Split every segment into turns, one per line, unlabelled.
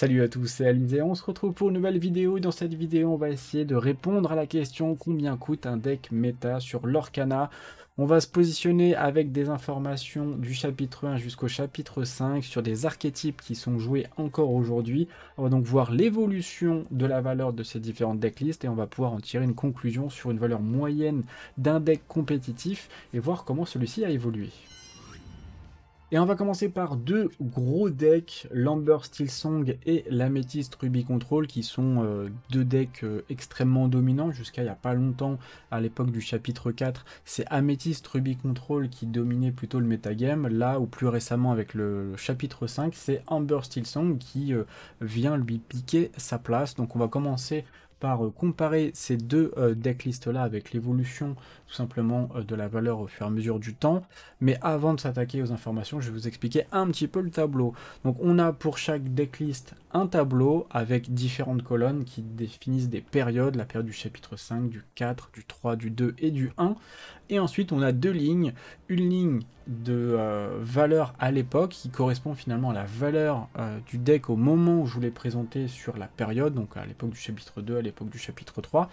Salut à tous, c'est Alizé, on se retrouve pour une nouvelle vidéo et dans cette vidéo on va essayer de répondre à la question combien coûte un deck méta sur l'Orcana? On va se positionner avec des informations du chapitre 1 jusqu'au chapitre 5 sur des archétypes qui sont joués encore aujourd'hui. On va donc voir l'évolution de la valeur de ces différentes decklists et on va pouvoir en tirer une conclusion sur une valeur moyenne d'un deck compétitif et voir comment celui-ci a évolué. Et on va commencer par deux gros decks, l'Amber Steel Song et l'Amethyst Ruby Control, qui sont euh, deux decks euh, extrêmement dominants jusqu'à il n'y a pas longtemps, à l'époque du chapitre 4. C'est Amethyst Ruby Control qui dominait plutôt le metagame, là ou plus récemment avec le, chapitre 5, c'est Amber Steel Song qui euh, vient lui piquer sa place. Donc on va commencer par euh, comparer ces deux euh, decklists-là avec l'évolution tout simplement euh, de la valeur au fur et à mesure du temps. Mais avant de s'attaquer aux informations, je vais vous expliquer un petit peu le tableau. Donc on a pour chaque decklist un tableau avec différentes colonnes qui définissent des périodes, la période du chapitre 5, du 4, du 3, du 2 et du 1. Et ensuite on a deux lignes, une ligne de valeur à l'époque qui correspond finalement à la valeur du deck au moment où je vous l'ai présenté sur la période, donc à l'époque du chapitre 2, à l'époque du chapitre 3,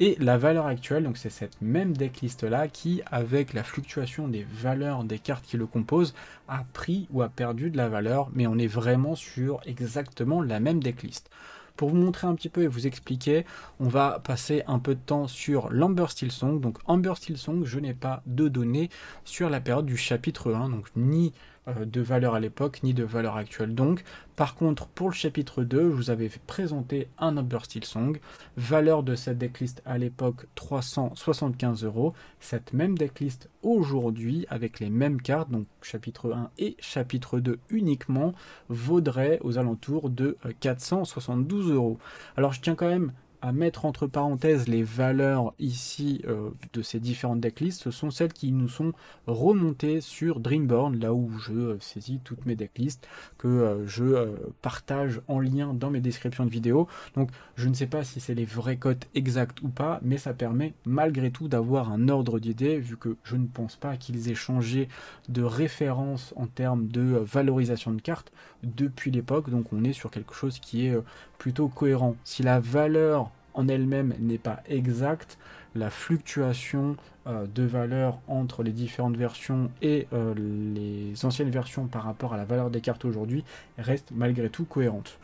et la valeur actuelle, donc c'est cette même decklist là qui, avec la fluctuation des valeurs des cartes qui le composent, a pris ou a perdu de la valeur, mais on est vraiment sur exactement la même decklist. Pour vous montrer un petit peu et vous expliquer, on va passer un peu de temps sur l'Amber Steel Song. Donc Amber Steel Song, je n'ai pas de données sur la période du chapitre 1, donc ni de valeur à l'époque ni de valeur actuelle donc. Par contre, pour le chapitre 2, je vous avais présenté un Steel Song, valeur de cette decklist à l'époque 375 euros. Cette même decklist aujourd'hui, avec les mêmes cartes, donc chapitre 1 et chapitre 2 uniquement, vaudrait aux alentours de 472 euh, euros. Alors je tiens quand même à mettre entre parenthèses les valeurs ici euh, de ces différentes decklists, ce sont celles qui nous sont remontées sur Dreamborn, là où je euh, saisis toutes mes decklists, que euh, je partage en lien dans mes descriptions de vidéos. Donc je ne sais pas si c'est les vraies cotes exactes ou pas, mais ça permet malgré tout d'avoir un ordre d'idée, vu que je ne pense pas qu'ils aient changé de référence en termes de valorisation de cartes depuis l'époque, donc on est sur quelque chose qui est plutôt cohérent. Si la valeur en elle-même n'est pas exacte, la fluctuation euh, de valeur entre les différentes versions et euh, les anciennes versions par rapport à la valeur des cartes aujourd'hui reste malgré tout cohérente.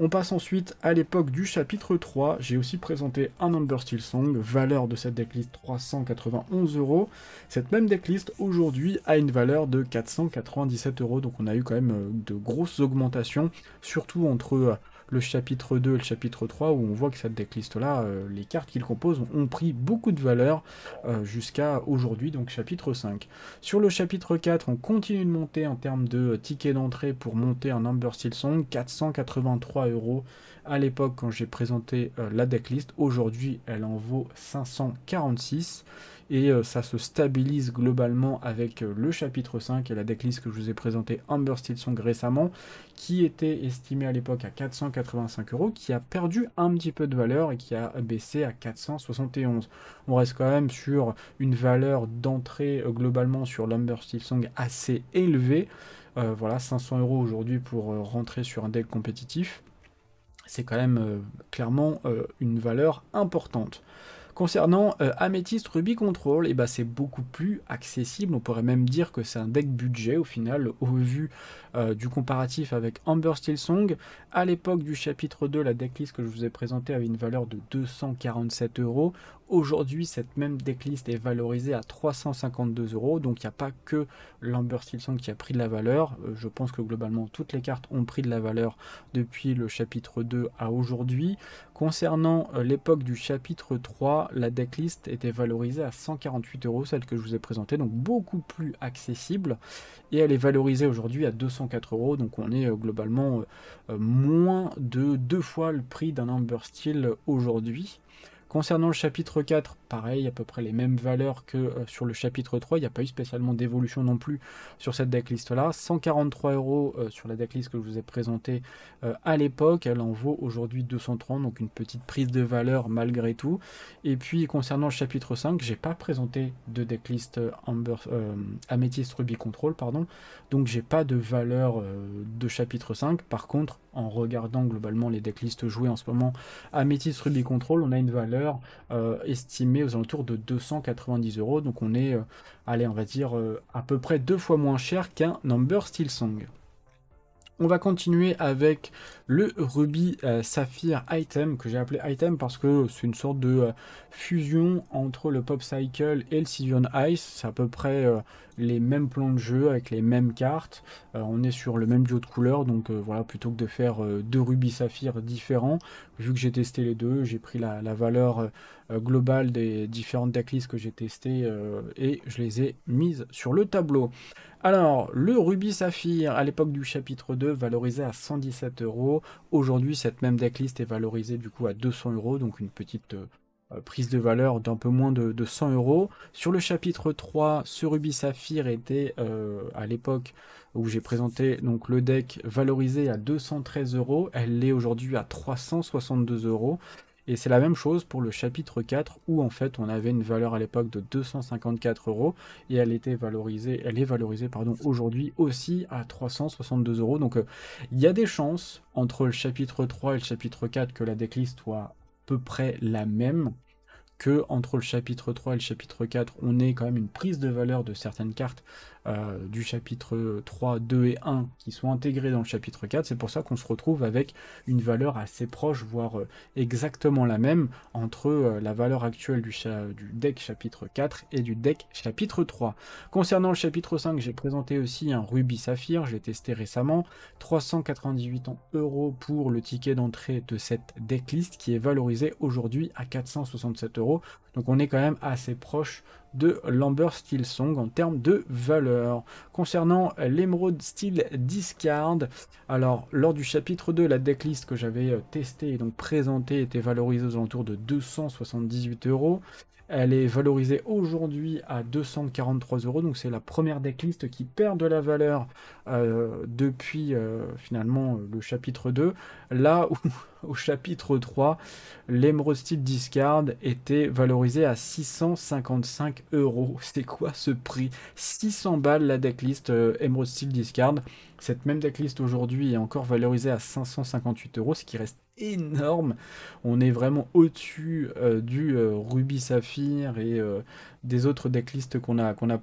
On passe ensuite à l'époque du chapitre 3. J'ai aussi présenté un Amber Steel Song, valeur de cette decklist 391 euros. Cette même decklist aujourd'hui a une valeur de 497 euros, donc on a eu quand même euh, de grosses augmentations, surtout entre le chapitre 2 et le chapitre 3, où on voit que cette decklist-là, euh, les cartes qu'il compose ont pris beaucoup de valeur euh, jusqu'à aujourd'hui, donc chapitre 5. Sur le chapitre 4, on continue de monter en termes de tickets d'entrée pour monter un Amber Steel Song, 483 euros à l'époque quand j'ai présenté euh, la decklist. Aujourd'hui, elle en vaut 546 et euh, ça se stabilise globalement avec euh, le chapitre 5 et la decklist que je vous ai présenté Amber Steel Song récemment qui était estimé à l'époque à 485 euros qui a perdu un petit peu de valeur et qui a baissé à 471 on reste quand même sur une valeur d'entrée euh, globalement sur l'Amber Steel Song assez élevée. Voilà 500 euros aujourd'hui pour rentrer sur un deck compétitif c'est quand même clairement une valeur importante Concernant euh, Amethyst Ruby Control, et eh ben, c'est beaucoup plus accessible. On pourrait même dire que c'est un deck budget au final, au vu euh, du comparatif avec Amber Steel Song. À l'époque du chapitre 2, la decklist que je vous ai présentée avait une valeur de 247 euros. Aujourd'hui, cette même decklist est valorisée à 352 euros, donc il n'y a pas que l'Amber Steel Song qui a pris de la valeur. Euh, je pense que globalement, toutes les cartes ont pris de la valeur depuis le chapitre 2 à aujourd'hui. Concernant euh, l'époque du chapitre 3, la decklist était valorisée à 148 euros, celle que je vous ai présentée, donc beaucoup plus accessible. Et elle est valorisée aujourd'hui à 204 euros, donc on est euh, globalement moins de deux fois le prix d'un Amber Steel aujourd'hui. Concernant le chapitre 4, pareil, à peu près les mêmes valeurs que sur le chapitre 3. Il n'y a pas eu spécialement d'évolution non plus sur cette decklist là. 143 euros sur la decklist que je vous ai présentée à l'époque. Elle en vaut aujourd'hui 230, donc une petite prise de valeur malgré tout. Et puis concernant le chapitre 5, j'ai pas présenté de decklist Amber, Amethyst Ruby Control, pardon. Donc j'ai pas de valeur de chapitre 5. Par contre, en regardant globalement les decklists joués en ce moment Métis Ruby Control, on a une valeur euh, estimée aux alentours de 290 euros. Donc on est, euh, allez, on va dire euh, à peu près deux fois moins cher qu'un Number Steel Song. On va continuer avec le Ruby Saphir Item, que j'ai appelé Item parce que c'est une sorte de fusion entre le Pop Cycle et le Season Ice. C'est à peu près les mêmes plans de jeu avec les mêmes cartes. Euh, on est sur le même duo de couleurs, donc euh, voilà, plutôt que de faire euh, deux rubis saphirs différents, vu que j'ai testé les deux, j'ai pris la, valeur globale des différentes decklists que j'ai testées et je les ai mises sur le tableau. Alors, le rubis saphir à l'époque du chapitre 2 valorisé à 117 euros. Aujourd'hui, cette même decklist est valorisée du coup à 200 euros, donc une petite euh, prise de valeur d'un peu moins de, 100 euros. Sur le chapitre 3, ce rubis saphir était euh, à l'époque où j'ai présenté donc le deck valorisé à 213 euros. Elle l'est aujourd'hui à 362 euros. Et c'est la même chose pour le chapitre 4 où en fait on avait une valeur à l'époque de 254 euros et elle était valorisée, elle est valorisée pardon aujourd'hui aussi à 362 euros. Donc euh, il y a des chances entre le chapitre 3 et le chapitre 4 que la decklist soit peu près la même que entre le chapitre 3 et le chapitre 4, on ait quand même une prise de valeur de certaines cartes euh, du chapitre 3, 2 et 1 qui sont intégrés dans le chapitre 4. C'est pour ça qu'on se retrouve avec une valeur assez proche, voire euh, exactement la même entre euh, la valeur actuelle du, deck chapitre 4 et du deck chapitre 3. Concernant le chapitre 5, j'ai présenté aussi un Ruby Saphir, je l'ai testé récemment. 398 euros pour le ticket d'entrée de cette decklist qui est valorisé aujourd'hui à 467 euros. Donc on est quand même assez proche de l'Amber Steel Song en termes de valeur. Concernant l'Emerald Steel Discard, alors lors du chapitre 2, la decklist que j'avais euh, testée et donc présentée était valorisée aux alentours de 278 euros. Elle est valorisée aujourd'hui à 243 euros, donc c'est la première decklist qui perd de la valeur euh, depuis euh, finalement le chapitre 2. Là où au chapitre 3, l'Emerald Steel Discard était valorisé à 655 euros. C'est quoi ce prix? 600 balles la decklist euh, Emerald Steel Discard. Cette même decklist aujourd'hui est encore valorisée à 558 euros, ce qui reste énorme. On est vraiment au-dessus euh, du euh, Ruby Saphir et euh, des autres decklists qu'on a, qu'on a.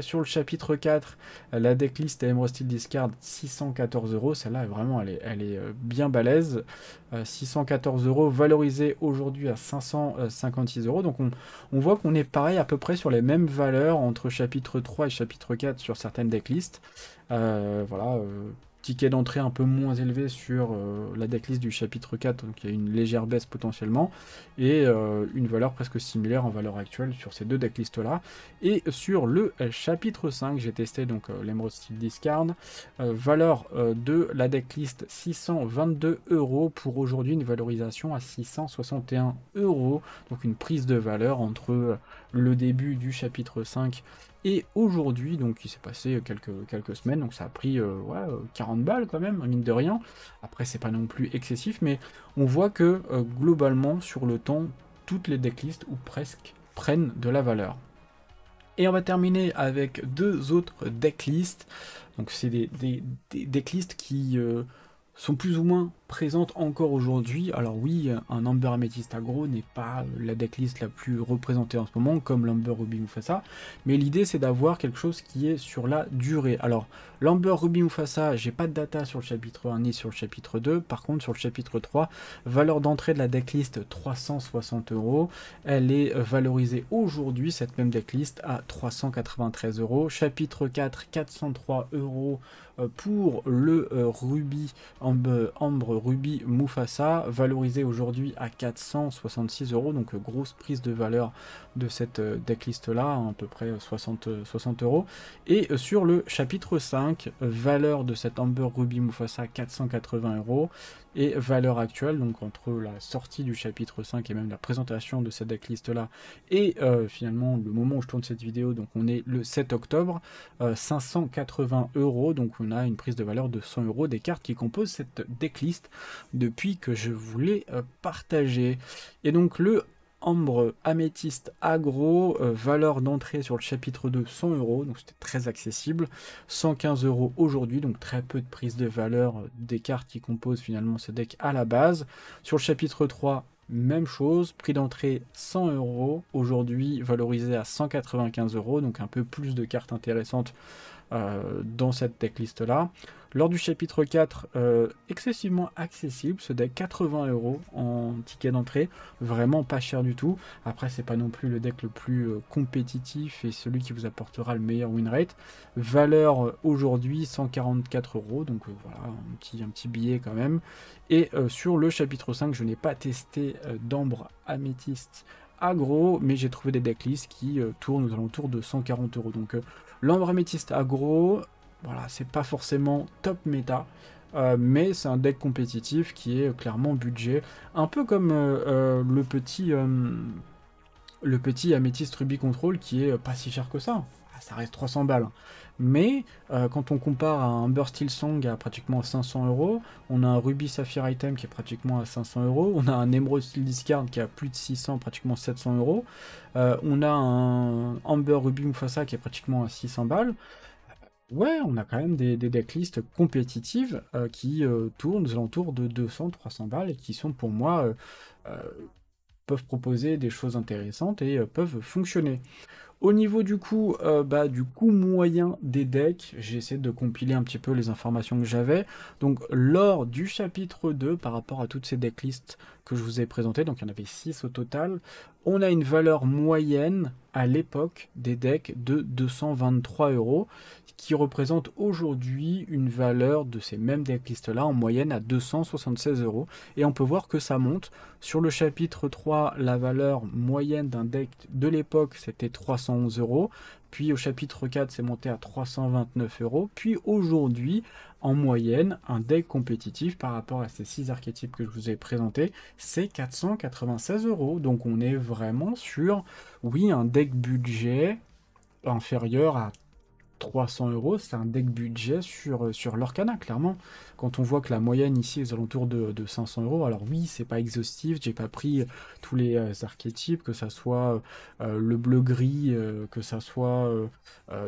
Sur le chapitre 4, la decklist Emerald Steel Discard 614 euros. Celle-là, vraiment, elle est, elle est bien balèze. 614 euros, valorisée aujourd'hui à 556 euros. Donc on, on voit qu'on est pareil à peu près sur les mêmes valeurs entre chapitre 3 et chapitre 4 sur certaines decklists. voilà ticket d'entrée un peu moins élevé sur euh, la decklist du chapitre 4, donc il y a une légère baisse potentiellement, et euh, une valeur presque similaire en valeur actuelle sur ces deux decklists là. Et sur le chapitre 5, j'ai testé donc euh, l'Emerald Steel Discard, valeur de la decklist 622 euros pour aujourd'hui une valorisation à 661 euros, donc une prise de valeur entre le début du chapitre 5 et aujourd'hui, donc il s'est passé quelques, quelques semaines, donc ça a pris euh, ouais, 40 euh, balles quand même, mine de rien. Après, c'est pas non plus excessif, mais on voit que euh, globalement, sur le temps, toutes les decklists, ou presque, prennent de la valeur. Et on va terminer avec deux autres decklists. Donc c'est des, des, des, decklists qui sont plus ou moins présentes encore aujourd'hui. Alors oui, un Amber Amethyst Agro n'est pas la decklist la plus représentée en ce moment, comme l'Amber Ruby Mufasa, mais l'idée c'est d'avoir quelque chose qui est sur la durée. Alors, l'Amber Ruby Mufasa, j'ai pas de data sur le chapitre 1 ni sur le chapitre 2, par contre sur le chapitre 3, valeur d'entrée de la decklist 360 euros, elle est valorisée aujourd'hui, cette même decklist, à 393 euros. Chapitre 4, 403 euros euh, pour le euh, Ruby Amber, Amber Ruby Mufasa, valorisé aujourd'hui à 466 euros, donc grosse prise de valeur de cette decklist là, à peu près 60, 60 euros. Et sur le chapitre 5, valeur de cette Amber Ruby Mufasa 480 euros et valeur actuelle, donc entre la sortie du chapitre 5 et même la présentation de cette decklist là, et euh, finalement le moment où je tourne cette vidéo, donc on est le 7 octobre, 580 euh, euros, donc on a une prise de valeur de 100 euros des cartes qui composent cette decklist depuis que je voulais euh, partager. Et donc le Ambre Améthyste Agro, euh, valeur d'entrée sur le chapitre 2 100 euros, donc c'était très accessible. 115 euros aujourd'hui, donc très peu de prise de valeur euh, des cartes qui composent finalement ce deck à la base. Sur le chapitre 3, même chose, prix d'entrée 100 euros, aujourd'hui valorisé à 195 euros, donc un peu plus de cartes intéressantes euh, dans cette decklist là. Lors du chapitre 4, euh, excessivement accessible, ce deck 80 euros en ticket d'entrée, vraiment pas cher du tout. Après, c'est pas non plus le deck le plus euh, compétitif et celui qui vous apportera le meilleur win rate. Valeur euh, aujourd'hui 144 euros, donc voilà, un petit, billet quand même. Et sur le chapitre 5, je n'ai pas testé d'ambre améthyste agro, mais j'ai trouvé des decklists qui tournent aux alentours de 140 euros. Donc l'ambre améthyste agro, voilà, c'est pas forcément top méta. Euh, mais c'est un deck compétitif qui est clairement budget. Un peu comme euh, euh, le petit le petit Amethyst Ruby Control qui est pas si cher que ça. Ah, ça reste 300 balles. Mais quand on compare à un Burst Song à pratiquement 500 euros, on a un Ruby Sapphire Item qui est pratiquement à 500 euros, on a un Emerald Steel Discard qui à plus de 600, pratiquement 700 euros, on a un Amber Ruby Mufasa qui est pratiquement à 600 balles. Ouais, on a quand même des, decklists compétitives euh, qui euh, tournent aux alentours de 200-300 balles et qui sont pour moi euh, peuvent proposer des choses intéressantes et peuvent fonctionner. Au niveau du coût, bah, du coût moyen des decks, j'ai essayé de compiler un petit peu les informations que j'avais. Donc lors du chapitre 2, par rapport à toutes ces decklists que je vous ai présentées, donc il y en avait 6 au total, on a une valeur moyenne à l'époque des decks de 223 euros, qui représente aujourd'hui une valeur de ces mêmes decklists-là en moyenne à 276 euros. Et on peut voir que ça monte. Sur le chapitre 3, la valeur moyenne d'un deck de l'époque, c'était 311 euros. Puis au chapitre 4, c'est monté à 329 euros. Puis aujourd'hui, en moyenne, un deck compétitif par rapport à ces 6 archétypes que je vous ai présentés, c'est 496 euros. Donc on est vraiment sur, oui, un deck budget inférieur à 300 euros, c'est un deck budget sur, euh, sur l'Orcana, clairement. Quand on voit que la moyenne ici est aux alentours de, 500 euros, alors oui, c'est pas exhaustif, j'ai pas pris tous les euh, archétypes, que ça soit euh, le bleu-gris, que ça soit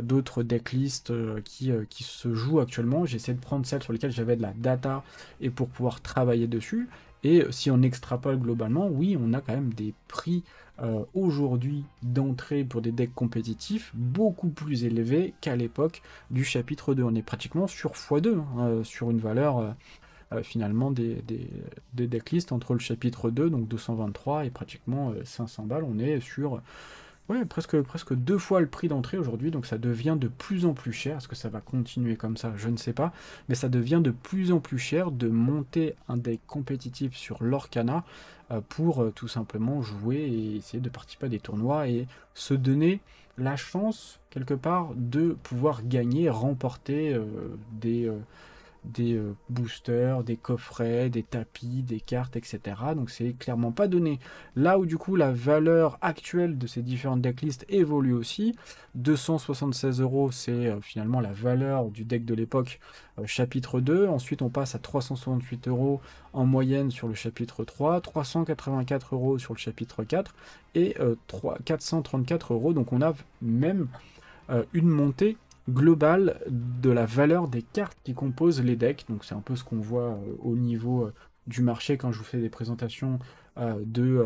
d'autres decklists qui, qui se jouent actuellement. J'essaie de prendre celles sur lesquelles j'avais de la data et pour pouvoir travailler dessus. Et si on extrapole globalement, oui, on a quand même des prix euh, aujourd'hui d'entrée pour des decks compétitifs beaucoup plus élevés qu'à l'époque du chapitre 2. On est pratiquement sur x2, hein, euh, sur une valeur euh, finalement des, des, des decklists entre le chapitre 2, donc 223, et pratiquement 500 balles. On est sur Ouais, presque, presque deux fois le prix d'entrée aujourd'hui, donc ça devient de plus en plus cher. Est-ce que ça va continuer comme ça? Je ne sais pas. Mais ça devient de plus en plus cher de monter un deck compétitif sur l'Orcana euh, pour euh, tout simplement jouer et essayer de participer à des tournois et se donner la chance, quelque part, de pouvoir gagner, remporter euh, des des euh, boosters, des coffrets, des tapis, des cartes, etc. Donc c'est clairement pas donné. Là où du coup la valeur actuelle de ces différentes decklists évolue aussi. 276 euros c'est euh, finalement la valeur du deck de l'époque euh, chapitre 2. Ensuite on passe à 368 euros en moyenne sur le chapitre 3, 384 euros sur le chapitre 4 et 3, 434 euros. Donc on a même une montée global de la valeur des cartes qui composent les decks. Donc c'est un peu ce qu'on voit euh, au niveau euh, du marché quand je vous fais des présentations euh, de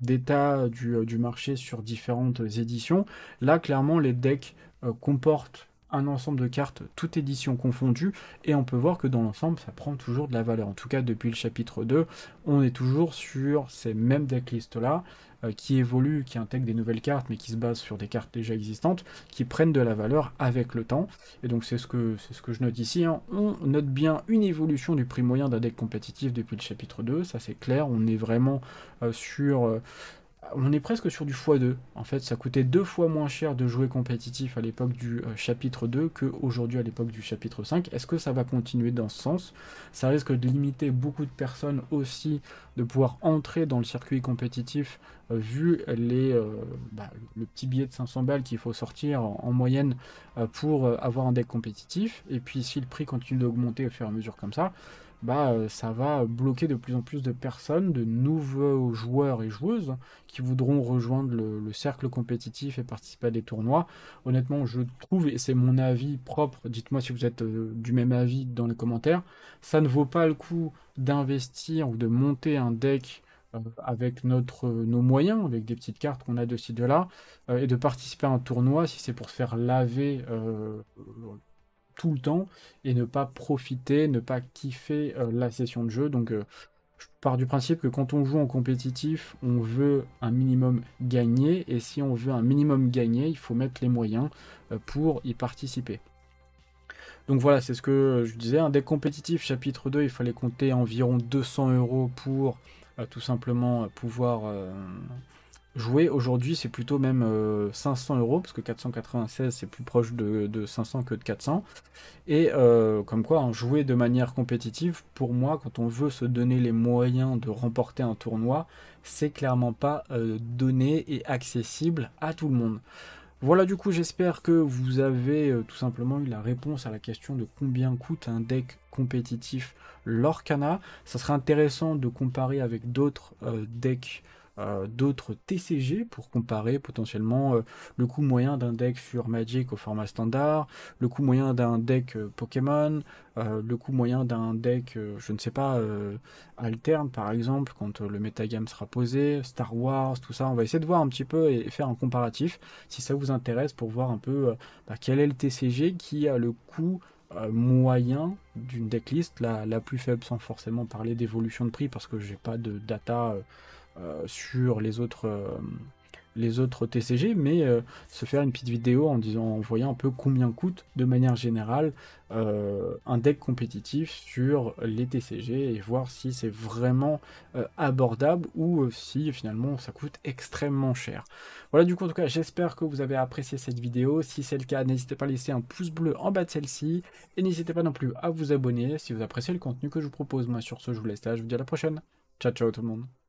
d'état du, du, marché sur différentes éditions. Là, clairement, les decks comportent un ensemble de cartes, toute édition confondue, et on peut voir que dans l'ensemble, ça prend toujours de la valeur. En tout cas, depuis le chapitre 2, on est toujours sur ces mêmes decklists-là, euh, qui évoluent, qui intègrent des nouvelles cartes, mais qui se basent sur des cartes déjà existantes, qui prennent de la valeur avec le temps. Et donc c'est ce que, ce que je note ici. Hein. On note bien une évolution du prix moyen d'un deck compétitif depuis le chapitre 2, ça c'est clair, on est vraiment euh, sur... Euh, on est presque sur du x2. En fait, ça coûtait deux fois moins cher de jouer compétitif à l'époque du euh, chapitre 2 qu'aujourd'hui à l'époque du chapitre 5. Est-ce que ça va continuer dans ce sens? Ça risque de limiter beaucoup de personnes aussi de pouvoir entrer dans le circuit compétitif euh, vu euh, bah, le petit billet de 500 balles qu'il faut sortir en, moyenne pour avoir un deck compétitif. Et puis si le prix continue d'augmenter au fur et à mesure comme ça, bah, euh, ça va bloquer de plus en plus de personnes, de nouveaux joueurs et joueuses qui voudront rejoindre le, cercle compétitif et participer à des tournois. Honnêtement, je trouve, et c'est mon avis propre, dites-moi si vous êtes euh, du même avis dans les commentaires, ça ne vaut pas le coup d'investir ou de monter un deck euh, avec nos moyens, avec des petites cartes qu'on a de ci, de là, et de participer à un tournoi si c'est pour se faire laver tout le temps et ne pas profiter, ne pas kiffer euh, la session de jeu. Donc euh, je pars du principe que quand on joue en compétitif, on veut un minimum gagner et si on veut un minimum gagner, il faut mettre les moyens euh, pour y participer. Donc voilà, c'est ce que je disais. Un deck compétitif, chapitre 2, il fallait compter environ 200 euros pour tout simplement pouvoir jouer aujourd'hui, c'est plutôt même 500 euh, euros, parce que 496 c'est plus proche de, 500 que de 400. Et euh, comme quoi, hein, jouer de manière compétitive, pour moi, quand on veut se donner les moyens de remporter un tournoi, c'est clairement pas euh, donné et accessible à tout le monde. Voilà du coup j'espère que vous avez tout simplement eu la réponse à la question de combien coûte un deck compétitif Lorcana. Ça serait intéressant de comparer avec d'autres decks euh, d'autres TCG pour comparer potentiellement euh, le coût moyen d'un deck sur Magic au format standard, le coût moyen d'un deck euh, Pokémon, le coût moyen d'un deck, je ne sais pas, alterne par exemple, quand le metagame sera posé, Star Wars, tout ça. On va essayer de voir un petit peu et faire un comparatif si ça vous intéresse pour voir un peu bah, quel est le TCG qui a le coût moyen d'une decklist, la, la plus faible sans forcément parler d'évolution de prix parce que j'ai pas de data sur les autres, euh, les autres TCG, mais euh, se faire une petite vidéo en disant, en voyant un peu combien coûte de manière générale un deck compétitif sur les TCG et voir si c'est vraiment abordable ou si finalement ça coûte extrêmement cher. Voilà du coup en tout cas j'espère que vous avez apprécié cette vidéo. Si c'est le cas n'hésitez pas à laisser un pouce bleu en bas de celle-ci et n'hésitez pas non plus à vous abonner si vous appréciez le contenu que je vous propose. Moi sur ce je vous laisse là, je vous dis à la prochaine. Ciao ciao tout le monde.